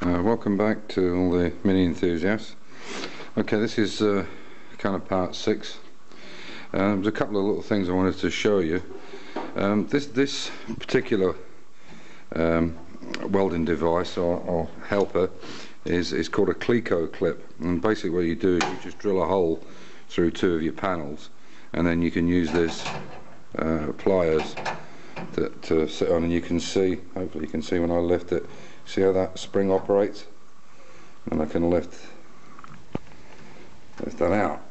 Uh, welcome back to all the mini enthusiasts. Okay, this is uh, kind of part six. Um, there's a couple of little things I wanted to show you. Um, this this particular um, welding device or, or, helper is is called a Cleco clip, and basically what you do is you just drill a hole through two of your panels, and then you can use this uh, pliers to, to sit on, and you can see. Hopefully, you can see when I lift it See how that spring operates? And I can lift, lift that out.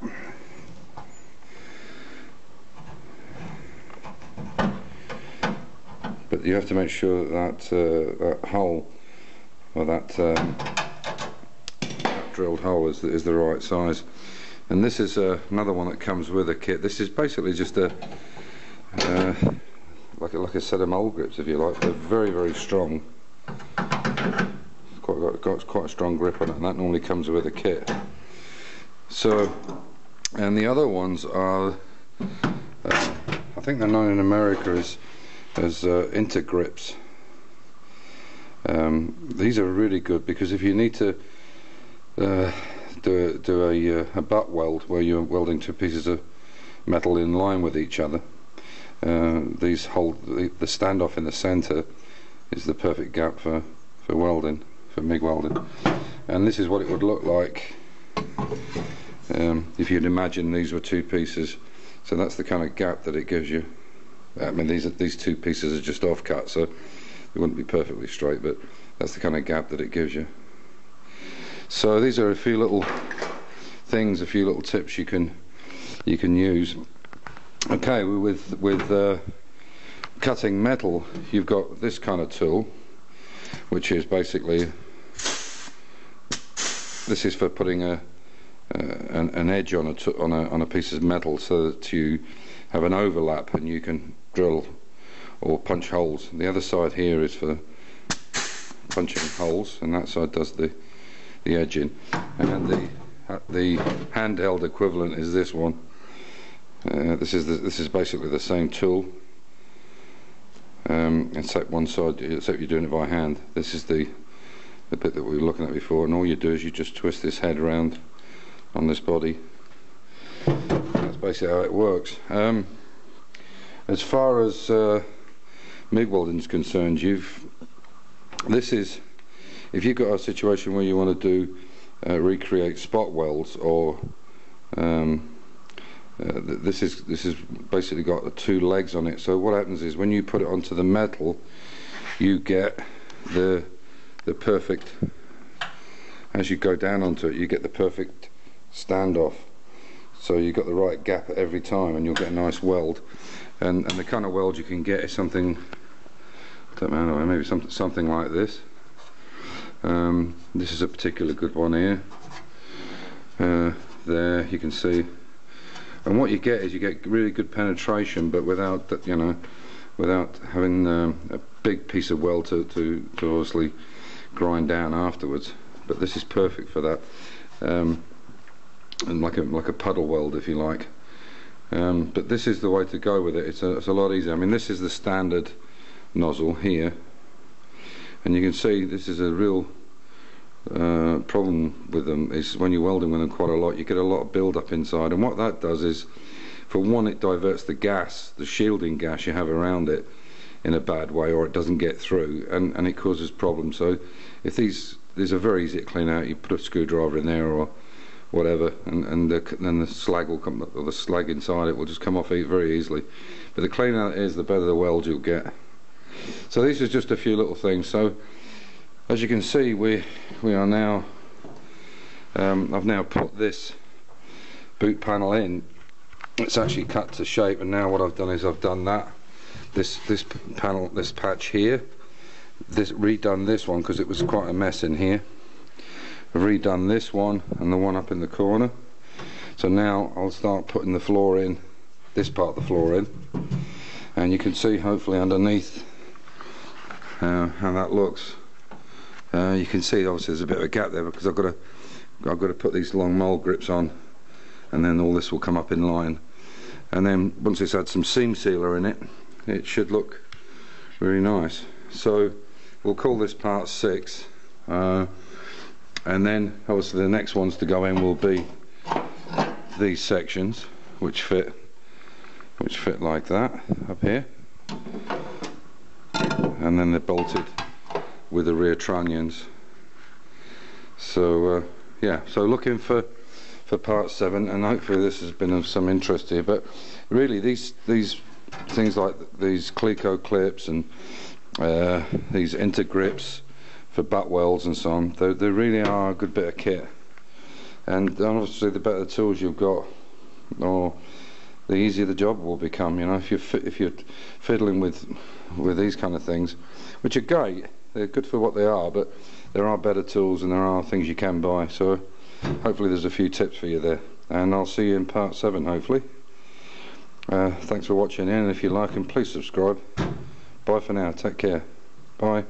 But you have to make sure that uh, that hole, or that, um, that drilled hole is, is the right size. And this is uh, another one that comes with a kit. This is basically just a, uh, like a, like a set of mole grips, if you like. They're very, very strong quite got, got quite a strong grip on it and that normally comes with a kit. So and the other ones are uh, I think they're known in America as as uh, intergrips. Um, these are really good because if you need to uh, do, do a, uh, a butt weld where you're welding two pieces of metal in line with each other uh, these hold the, the standoff in the center is the perfect gap for, for welding for MIG welding. And this is what it would look like um, if you'd imagine these were two pieces. So that's the kind of gap that it gives you. I mean these are, these two pieces are just off cut so they wouldn't be perfectly straight but that's the kind of gap that it gives you. So these are a few little things a few little tips you can you can use. Okay with with uh, cutting metal you've got this kind of tool which is basically this is for putting a uh, an, an, edge on a on a on a piece of metal so that you have an overlap and you can drill or punch holes. The other side here is for punching holes, and that side does the the edging. And the the handheld equivalent is this one. Uh, this is the, this is basically the same tool, um, except one side, except you're doing it by hand. This is the the bit that we were looking at before and all you do is you just twist this head around on this body that's basically how it works um, as far as uh, MIG welding is concerned you've this is if you've got a situation where you want to do uh, recreate spot welds or um, uh, this is this is basically got the two legs on it. So what happens is when you put it onto the metal you get the the perfect as you go down onto it you get the perfect standoff. So you've got the right gap every time and you'll get a nice weld. And, and the kind of weld you can get is something don't know maybe something something like this. Um, this is a particular good one here. Uh, there you can see and what you get is you get really good penetration but without you know without having um, a big piece of weld to, to, to obviously grind down afterwards. But this is perfect for that um, and like a like a puddle weld if you like. Um, but this is the way to go with it. It's a, it's a lot easier. I mean this is the standard nozzle here. And you can see this is a real uh, problem with them is when you're welding with them quite a lot you get a lot of build up inside. And what that does is for one it diverts the gas the shielding gas you have around it in a bad way or it doesn't get through and, and it causes problems. So if these these are very easy to clean out you put a screwdriver in there or whatever and, and the, then the slag will come or the slag inside it will just come off very easily. But the cleaner it is the better the weld you'll get. So these are just a few little things. So as you can see we we are now um, I've now put this boot panel in. It's actually cut to shape and now what I've done is I've done that this this panel this patch here. This redone this one because it was quite a mess in here. I've redone this one and the one up in the corner. So now I'll start putting the floor in this part of the floor in. And you can see hopefully underneath uh, how that looks uh, you can see obviously there's a bit of a gap there because I've got to I've got to put these long mole grips on and then all this will come up in line. And then once it's had some seam sealer in it it should look really nice. So we'll call this part 6 Uh, and then obviously the next ones to go in will be these sections which fit which fit like that up here. And then they're bolted with the rear trunnions. So uh, yeah so looking for for part 7 and hopefully this has been of some interest here but really these these things like these Cleco clips and uh, these intergrips for butt welds and so on they, they really are a good bit of kit. And obviously the better tools you've got or the easier the job will become you know if you're if you're fiddling with with these kind of things which are great they're good for what they are but there are better tools and there are things you can buy. So hopefully there's a few tips for you there. And I'll see you in part 7 hopefully. Uh, thanks for watching and if you like and please subscribe. Bye for now. Take care. Bye